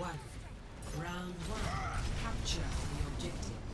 one. Round one. Capture the objective.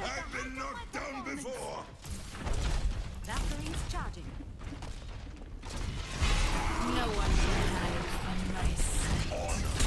I've been knocked down before! Valkyrie's charging. No one can hide from my sight.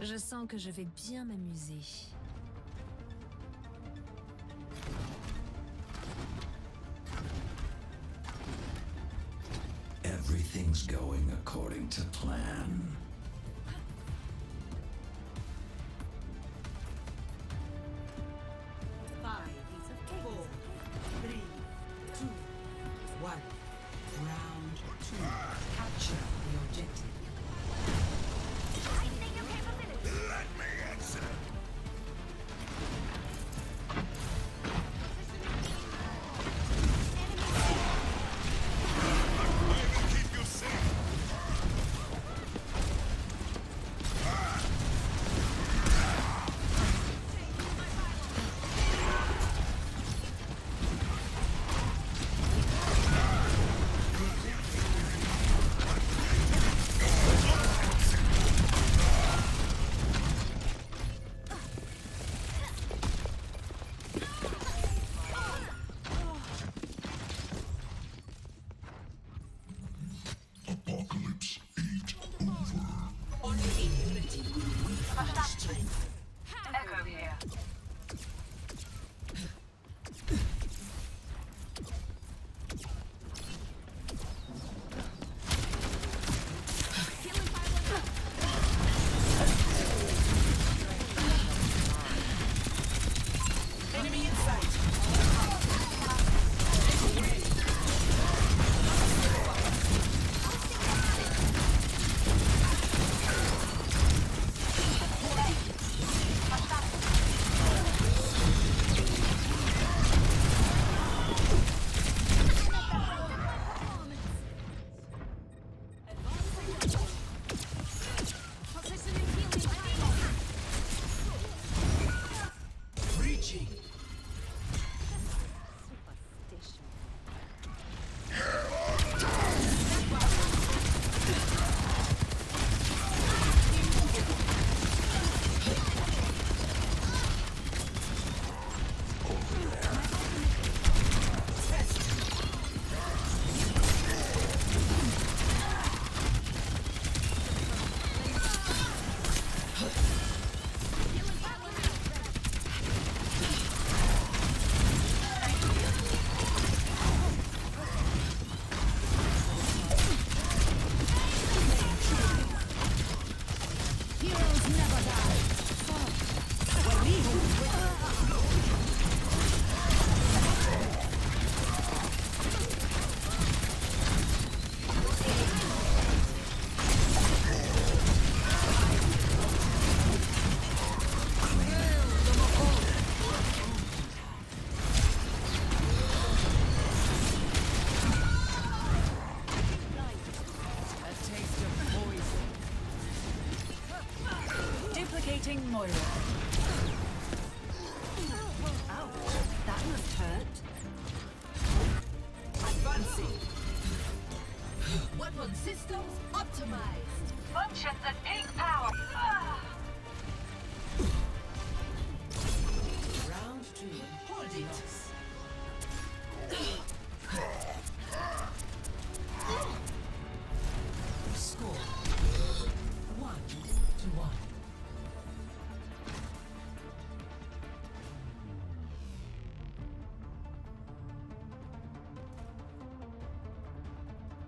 Je sens que je vais bien m'amuser.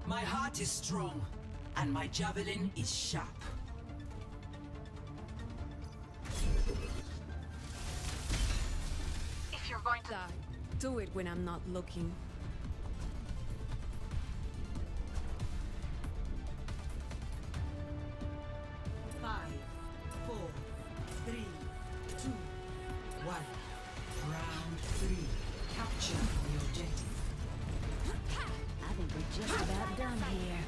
My heart is strong, and my javelin is sharp. If you're going to die, do it when I'm not looking. here.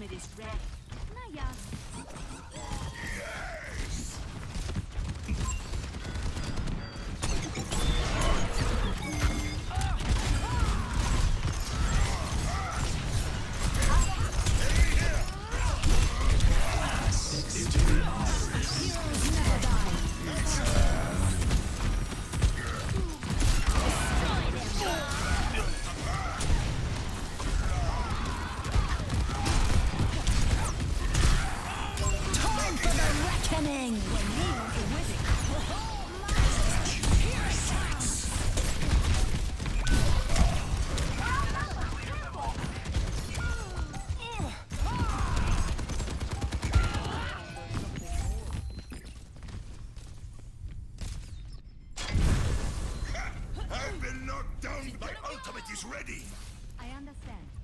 ultimate is ready. Naya. stunning. I've been knocked down. My ultimate is ready. I understand.